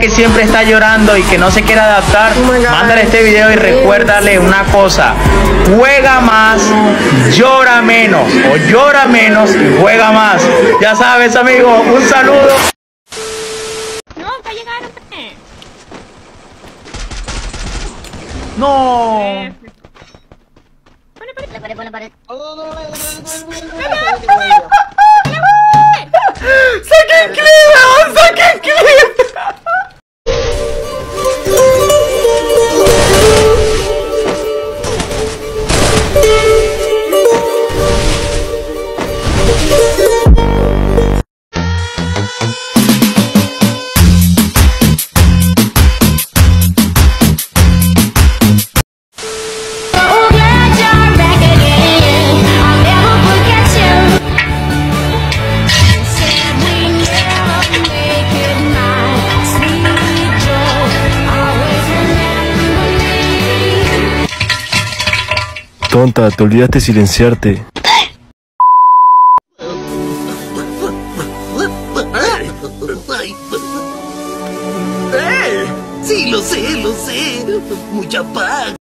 que siempre está llorando y que no se quiere adaptar, mándale este video y recuérdale una cosa, juega más, llora menos, o llora menos y juega más. Ya sabes, amigo, un saludo. No, llegar. hombre. No. Tonta, te olvidaste silenciarte. ¡Eh! Sí, lo sé, lo sé. Mucha paz.